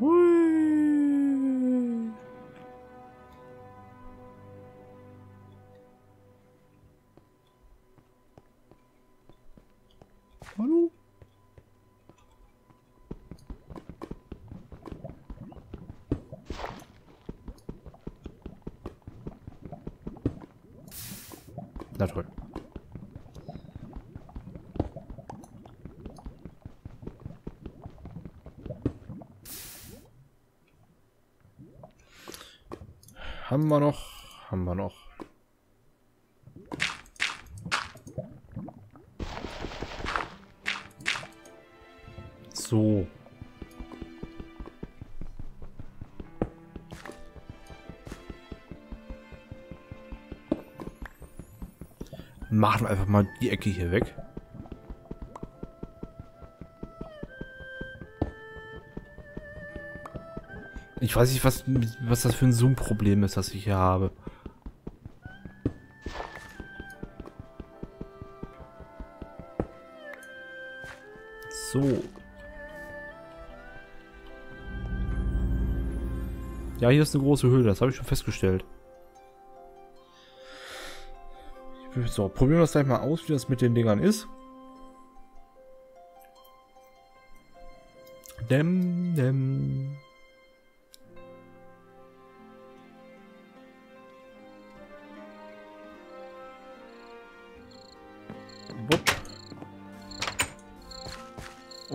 Hallo? Na 了 Haben wir noch? Haben wir noch. So. Machen wir einfach mal die Ecke hier weg. Ich weiß nicht, was, was das für ein Zoom-Problem ist, das ich hier habe. So. Ja, hier ist eine große Höhle, das habe ich schon festgestellt. So, probieren wir das gleich mal aus, wie das mit den Dingern ist. Dem, dem.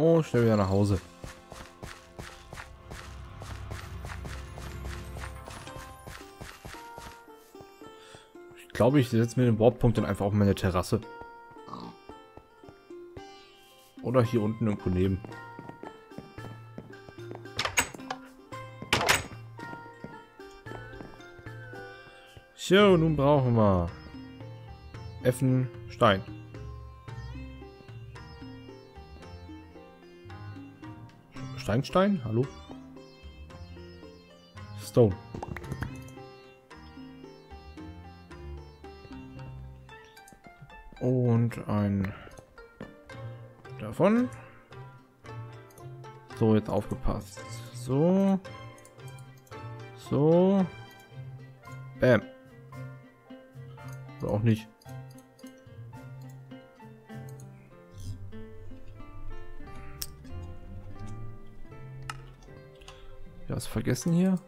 Oh, schnell wieder nach Hause. Ich glaube, ich setze mir den Warppunkt dann einfach auf meine Terrasse. Oder hier unten irgendwo neben. So, nun brauchen wir Effen Stein. Steinstein? Hallo? Stone. Und ein davon. So, jetzt aufgepasst. So. So. Bam. Oder auch nicht. Ja, was vergessen hier?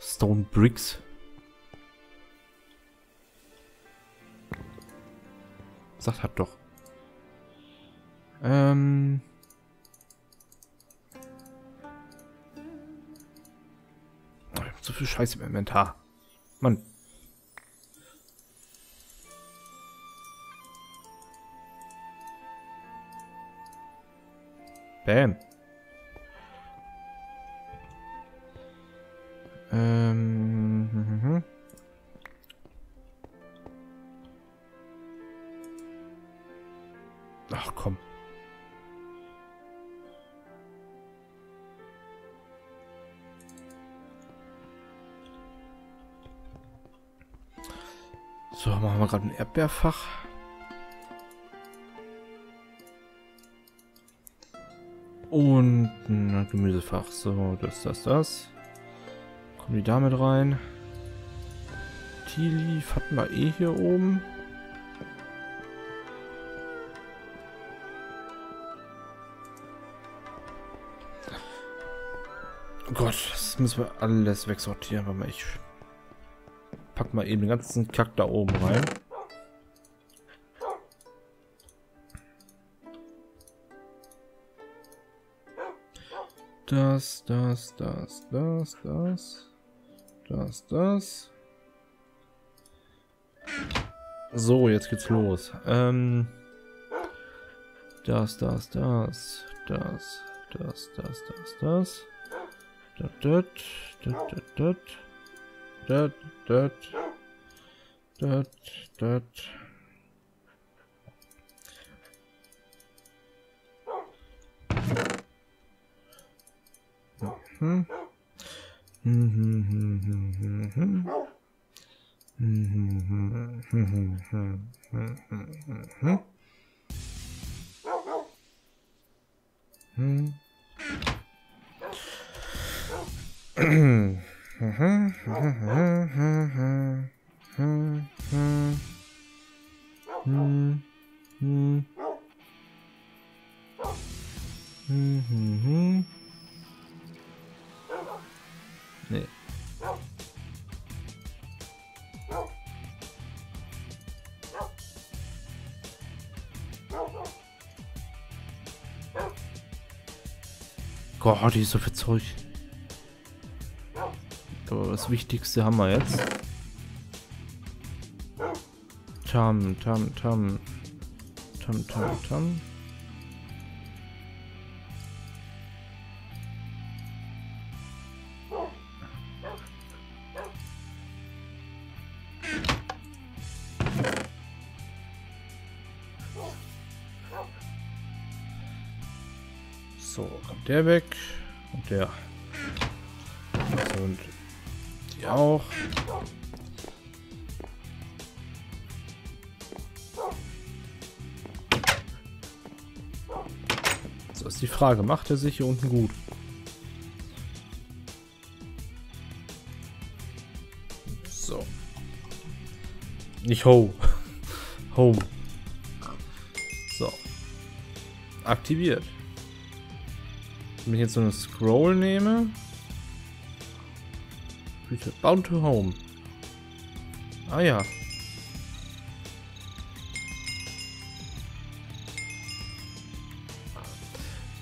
Stone Bricks. Sagt hat doch. Ähm. Ich hab so viel Scheiße im Inventar. Mann. Bam. Ähm. hm, hm, hm. Ach komm. So, machen wir gerade ein Erdbeerfach. Und ein Gemüsefach. So, das, das, das. Kommen die damit rein. Teeleaf hatten wir eh hier oben. Oh Gott, das müssen wir alles wegsortieren. Warte ich pack mal eben den ganzen Kack da oben rein. Das, das, das, das, das, das, das. So, jetzt geht's los. Ähm, das, das, das, das, das, das, das, das. Dat, dat, dat, dat, dat, dat, dat, dat, dat. Mhm. Mhm, mhm, mhm, mhm. Mhm, mhm. hm, hm, hm, hm, hm. Hm. Hm. Hm. Hm. Hm. Mhm. Nee. Gott, die ist so viel Zeug. Aber das Wichtigste haben wir jetzt. Tam, tam, tam. Tam, tam, tam. Der weg. Und der. Und die auch. So ist die Frage, macht er sich hier unten gut? So. Nicht Ho. Home. So. Aktiviert. Wenn ich jetzt so eine Scroll nehme. Bound to Home. Ah ja.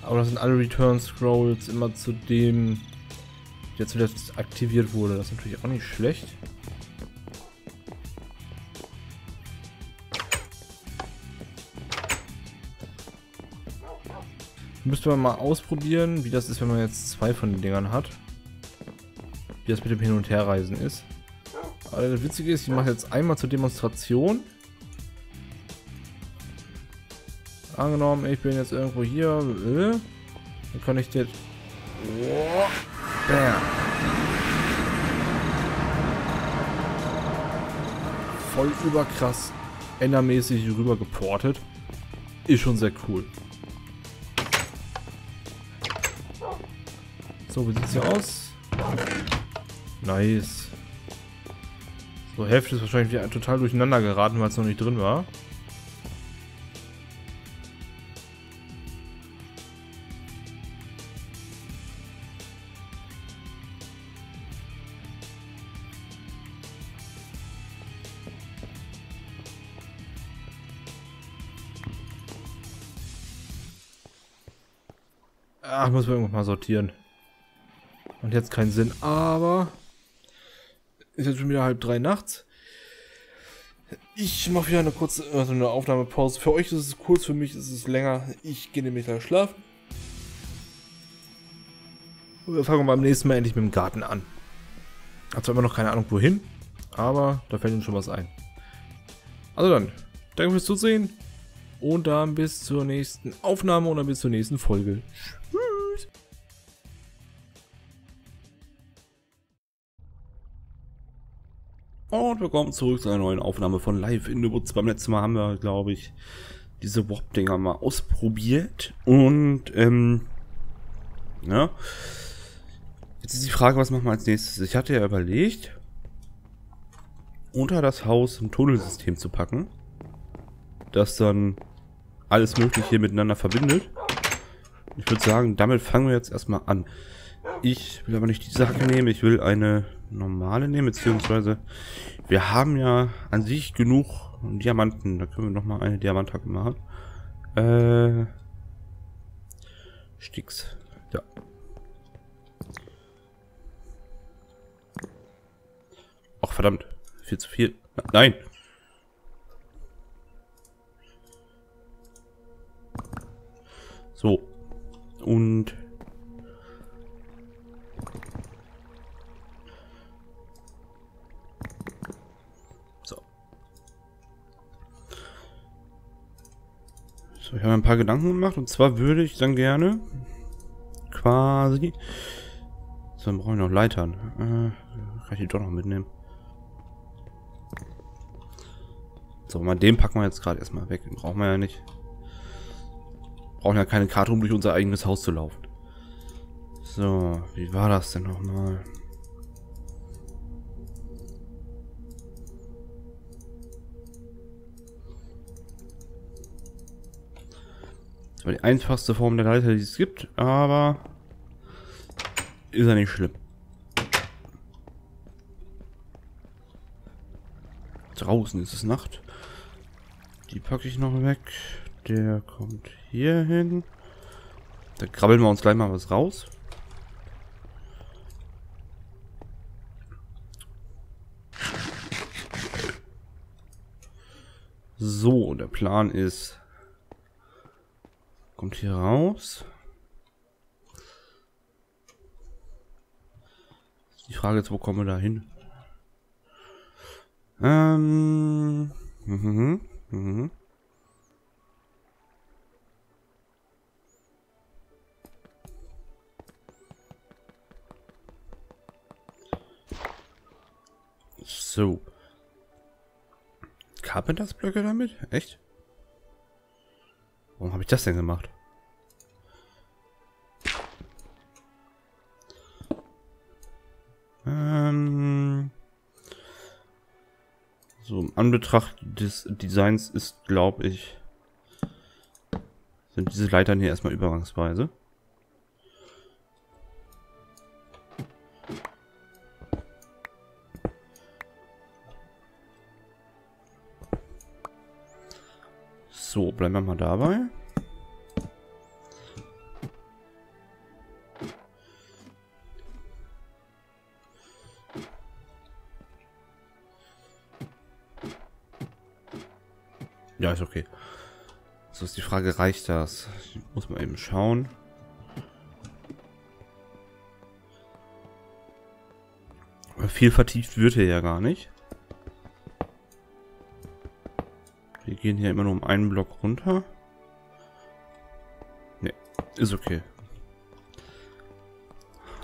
Aber das sind alle Return Scrolls immer zu dem, der zuletzt aktiviert wurde. Das ist natürlich auch nicht schlecht. Müsste man mal ausprobieren, wie das ist, wenn man jetzt zwei von den Dingern hat. Wie das mit dem Hin- und Herreisen ist. Aber das Witzige ist, ich mache jetzt einmal zur Demonstration. Angenommen, ich bin jetzt irgendwo hier. Äh, dann kann ich jetzt... Bam. Voll überkrass endermäßig rüber geportet. Ist schon sehr cool. So, wie sieht's hier aus? Nice. So, Hälfte ist wahrscheinlich wieder total durcheinander geraten, weil es noch nicht drin war. Ach, muss man irgendwann mal sortieren. Und jetzt keinen Sinn, aber ist jetzt schon wieder halb drei nachts. Ich mache wieder eine kurze also eine Aufnahmepause. Für euch ist es kurz, für mich ist es länger. Ich gehe nämlich da schlafen. Und wir fangen beim nächsten Mal endlich mit dem Garten an. Hat zwar immer noch keine Ahnung wohin, aber da fällt uns schon was ein. Also dann, danke fürs Zusehen und dann bis zur nächsten Aufnahme oder bis zur nächsten Folge. Und willkommen zurück zu einer neuen Aufnahme von Live in the Woods. Beim letzten Mal haben wir, glaube ich, diese Warp-Dinger mal ausprobiert. Und, ähm, ja. Jetzt ist die Frage, was machen wir als nächstes? Ich hatte ja überlegt, unter das Haus ein Tunnelsystem zu packen, das dann alles Mögliche miteinander verbindet. Ich würde sagen, damit fangen wir jetzt erstmal an. Ich will aber nicht diese Hacke nehmen, ich will eine normale nehmen, beziehungsweise wir haben ja an sich genug Diamanten. Da können wir nochmal eine Diamanthacke machen. Äh, Sticks. Ja. Ach verdammt, viel zu viel. Nein. So. Und So, ich habe ein paar Gedanken gemacht und zwar würde ich dann gerne quasi. So, dann brauche ich noch Leitern. Äh, kann ich die doch noch mitnehmen. So, mal den packen wir jetzt gerade erstmal weg. Den brauchen wir ja nicht. Brauchen ja keine Karte, um durch unser eigenes Haus zu laufen. So, wie war das denn nochmal? Das war die einfachste Form der Leiter, die es gibt, aber ist ja nicht schlimm. Draußen ist es Nacht. Die packe ich noch weg. Der kommt hier hin. Da krabbeln wir uns gleich mal was raus. So, der Plan ist... Kommt hier raus. Die Frage jetzt, wo kommen wir da hin? Ähm. Mhm. Mhm. So. Carpenters Blöcke damit? Echt? Warum habe ich das denn gemacht? Ähm. So, im Anbetracht des Designs ist, glaube ich, sind diese Leitern hier erstmal übergangsweise. So, bleiben wir mal dabei. Ja, ist okay. So ist die Frage, reicht das? Ich muss mal eben schauen. Viel vertieft wird hier ja gar nicht. Gehen hier immer nur um einen Block runter. Ne, ist okay.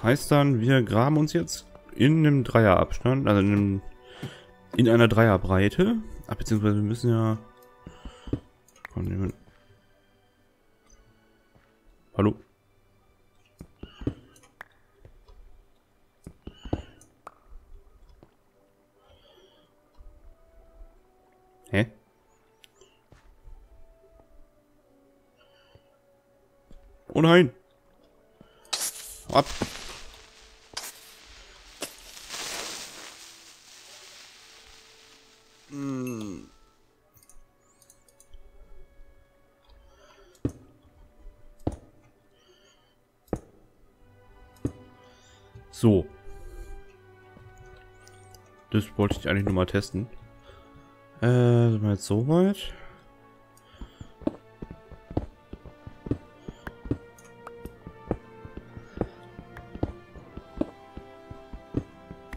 Heißt dann, wir graben uns jetzt in einem Dreierabstand, also in, einem, in einer Dreierbreite. Ach, beziehungsweise wir müssen ja Oh nein! Ab! So. Das wollte ich eigentlich nur mal testen. Äh, sind wir jetzt so weit?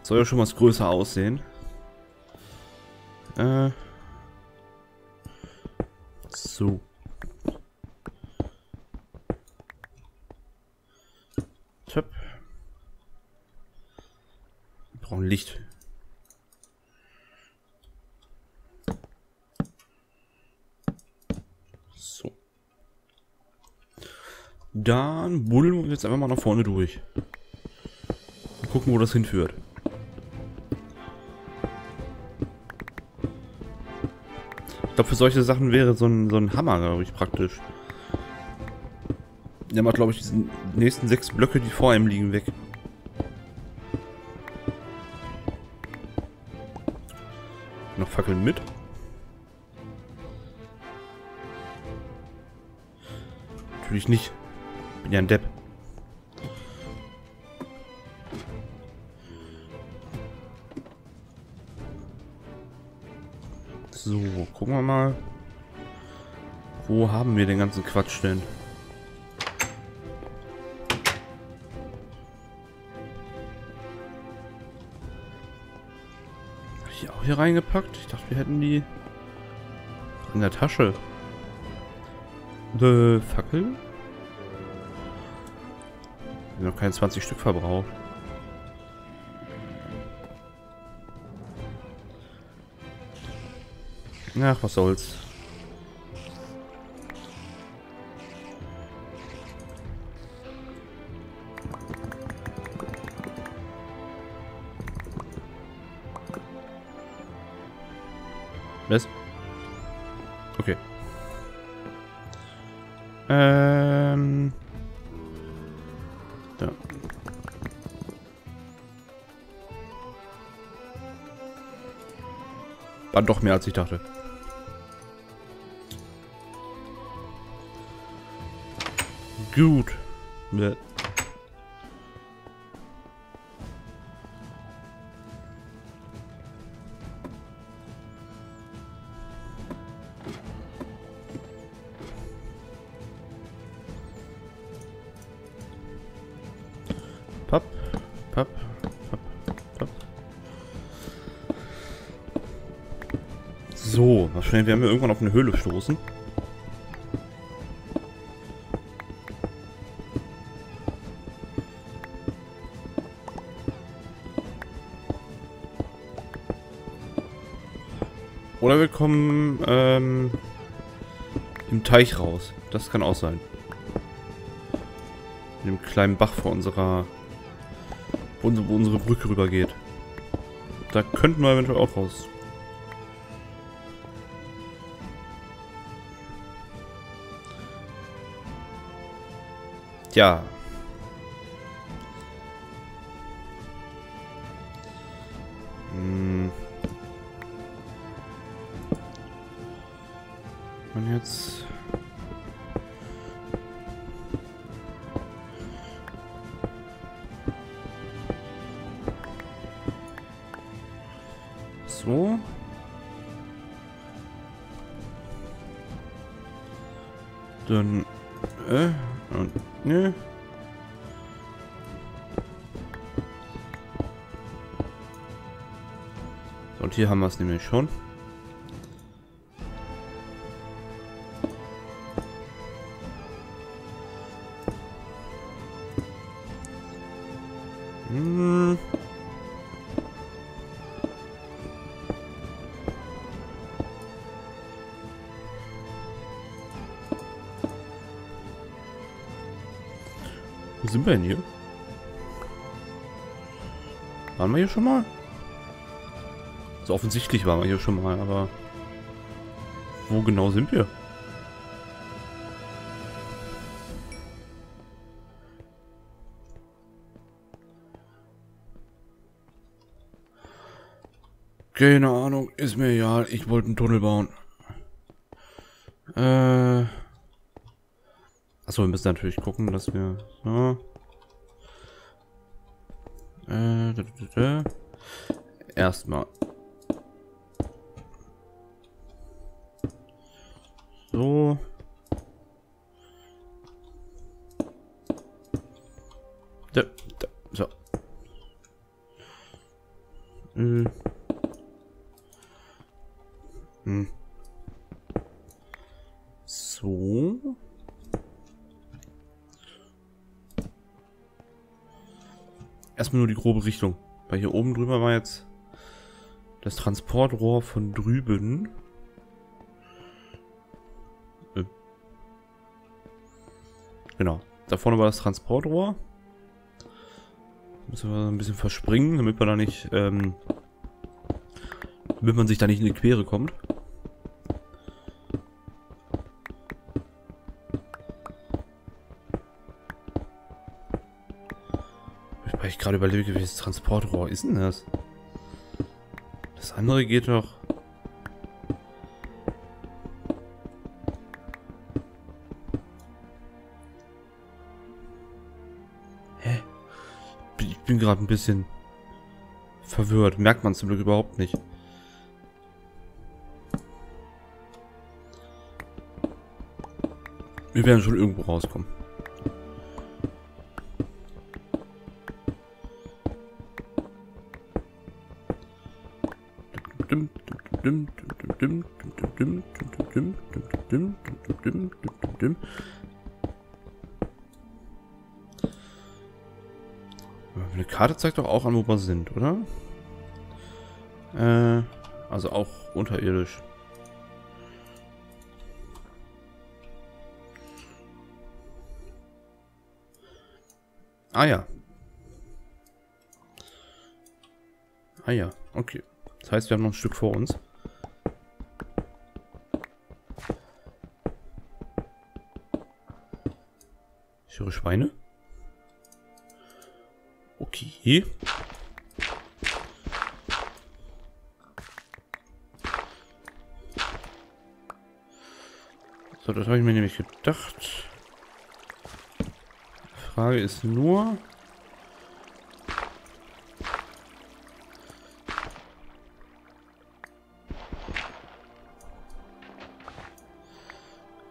Soll ja schon was größer aussehen. Äh. So. brauchen Licht. So. Dann buddeln wir jetzt einfach mal nach vorne durch. Und gucken, wo das hinführt. Ich glaube, für solche Sachen wäre so ein, so ein Hammer, glaube ich, praktisch. Der macht, glaube ich, die nächsten sechs Blöcke, die vor ihm liegen, weg. Fackeln mit. Natürlich nicht. Bin ja ein Depp. Gucken wir mal. Wo haben wir den ganzen Quatsch denn? hier reingepackt? Ich dachte, wir hätten die in der Tasche. The Fackel? Noch keine 20 Stück verbraucht. Ach, was soll's. Was? Okay. Ähm. Da. War doch mehr als ich dachte. Gut. Papp, papp, papp, papp. So, wahrscheinlich werden wir irgendwann auf eine Höhle stoßen. Kommen ähm, im Teich raus. Das kann auch sein. In dem kleinen Bach vor unserer wo unsere, Brücke rübergeht. Da könnten wir eventuell auch raus. Tja. Und hier haben wir es nämlich schon. Hm. Wo sind wir denn hier? Waren wir hier schon mal? So offensichtlich waren wir hier schon mal, aber wo genau sind wir? Keine Ahnung, ist mir egal. Ich wollte einen Tunnel bauen. Äh. Achso, wir müssen natürlich gucken, dass wir. So. Äh. Erstmal. Da, da, so. Äh. Hm. So. Erstmal nur die grobe Richtung. Weil hier oben drüber war jetzt das Transportrohr von drüben. Äh. Genau. Da vorne war das Transportrohr. Müssen wir ein bisschen verspringen, damit man da nicht, ähm, damit man sich da nicht in die Quere kommt. Ich gerade überlege, welches Transportrohr ist denn das? Das andere geht doch. Bin gerade ein bisschen verwirrt. Merkt man zum Glück überhaupt nicht. Wir werden schon irgendwo rauskommen. Karte zeigt doch auch an, wo wir sind, oder? Äh, also auch unterirdisch. Ah ja. Ah ja, okay. Das heißt, wir haben noch ein Stück vor uns. Ich höre Schweine. Okay. So, das habe ich mir nämlich gedacht. Frage ist nur...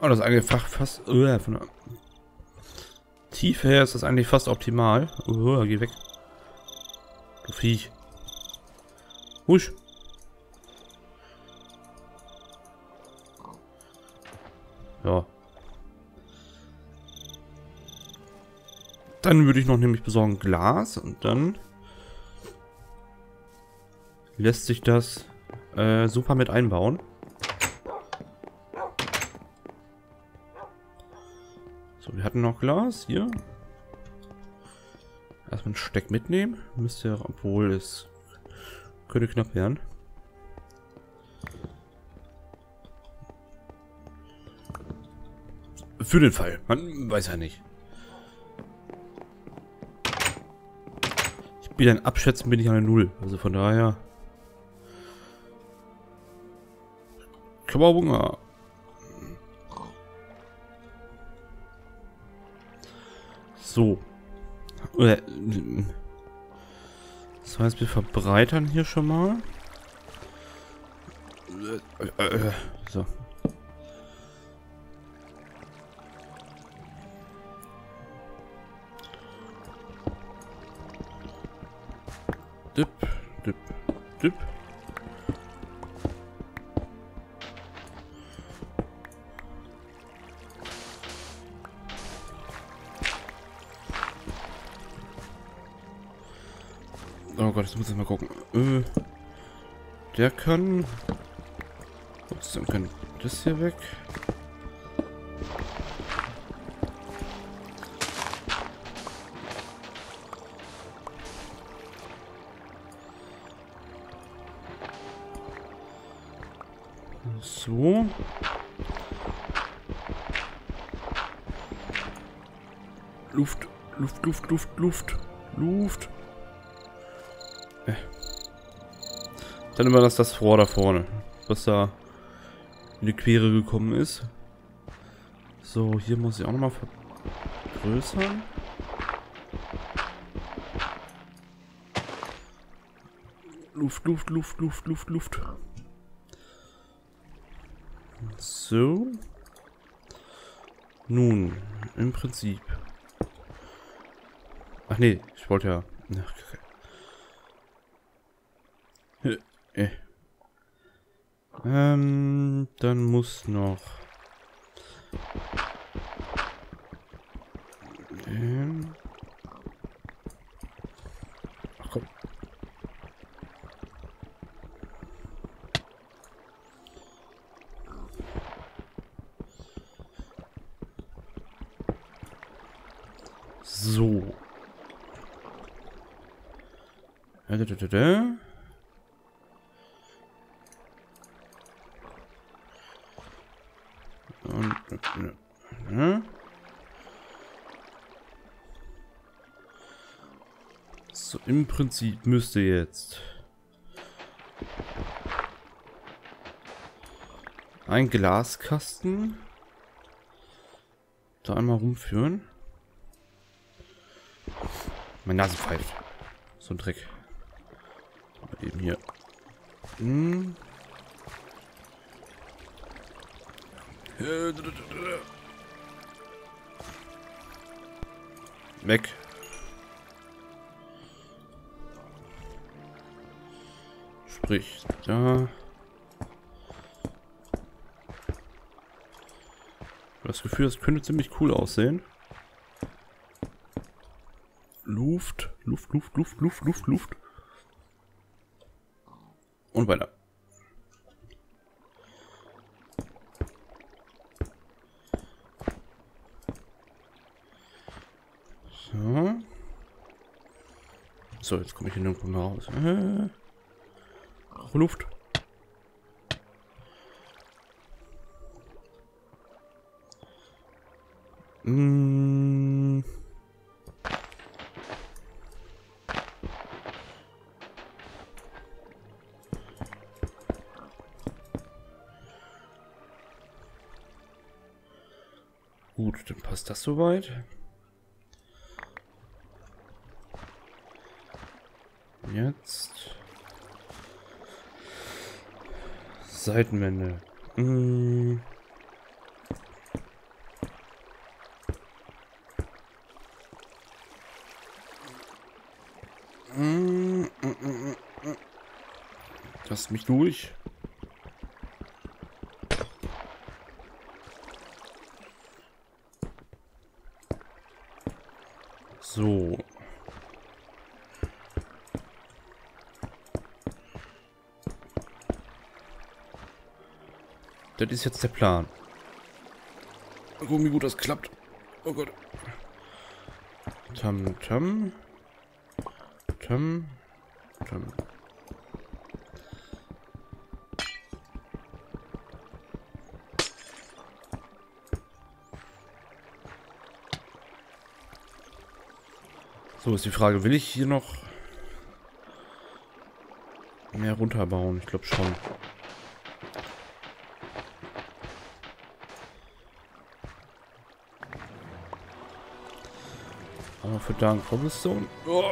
Oh, das ist eigentlich fast... Uh, von der Tiefe her ist das eigentlich fast optimal. Uh, geh weg. Viech. Husch. Ja. Dann würde ich noch nämlich besorgen Glas und dann lässt sich das äh, super mit einbauen. So, wir hatten noch Glas hier. Erstmal ein Steck mitnehmen. Müsste, obwohl es könnte knapp werden. Für den Fall. Man weiß ja nicht. wieder ein Abschätzen bin ich an der Null. Also von daher. Kawabunga. So. Äh, das heißt, wir verbreitern hier schon mal. So. Dip, dip, dip. Jetzt muss ich mal gucken. Äh, der kann... Trotzdem kann das hier weg. So. Luft, Luft, Luft, Luft, Luft, Luft. Dann immer das, das Rohr da vorne, was da in die Quere gekommen ist. So, hier muss ich auch nochmal vergrößern. Luft, Luft, Luft, Luft, Luft, Luft. So. Nun, im Prinzip. Ach nee, ich wollte ja... Äh, äh. Ähm, dann muss noch... Ähm. Ach komm. So. Da, da, da, da. Und, ja. So, im Prinzip müsste jetzt ein Glaskasten da einmal rumführen. Meine Nase pfeift. So ein Trick. Aber eben hier. Hm. Weg. Sprich, da. Das Gefühl, das könnte ziemlich cool aussehen. Luft, Luft, Luft, Luft, Luft, Luft, Luft. Und weiter. So. So, jetzt komme ich hier nirgendwo mehr raus. Luft. Mm. Gut, dann passt das soweit. Jetzt. Seitenwände. Mmh. Lass mich durch. Das ist jetzt der Plan. Mal gucken, wie gut das klappt. Oh Gott. Tam, tam. Tam. Tam. So ist die Frage, will ich hier noch mehr runterbauen? Ich glaube schon. Aber für Dank Cobblestone. Oh,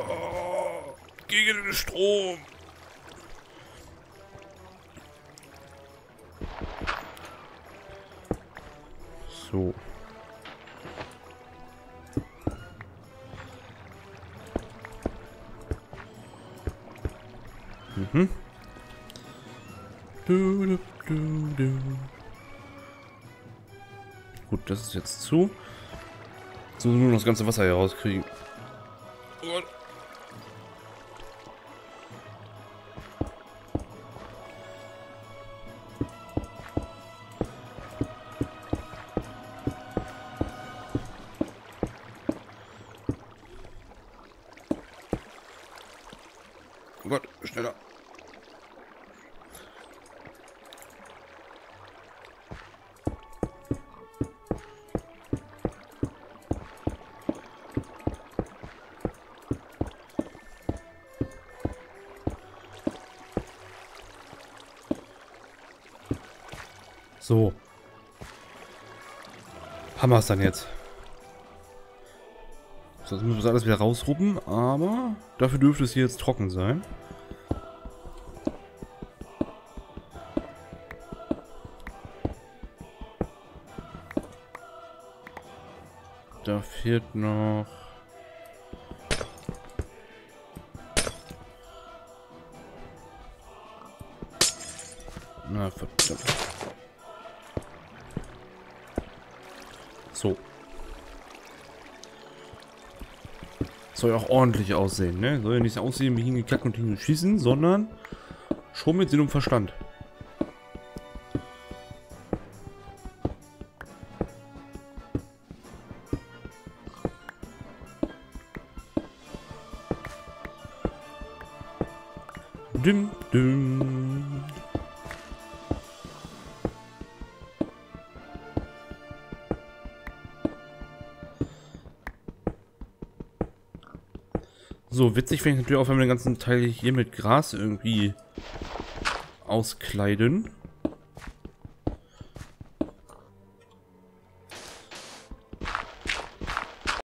gegen den Strom. So. Mhm. Du, du, du, du. Gut, das ist jetzt zu. Jetzt müssen wir nur das ganze Wasser hier rauskriegen. So. Haben wir es dann jetzt. Sonst müssen wir alles wieder rausruppen, aber dafür dürfte es hier jetzt trocken sein. Da fehlt noch... Na, verdammt. So. Soll ja auch ordentlich aussehen, ne? Soll ja nicht aussehen wie hingekackt und hingeschissen, sondern schon mit Sinn und Verstand. Witzig finde ich natürlich auch, wenn wir den ganzen Teil hier mit Gras irgendwie auskleiden.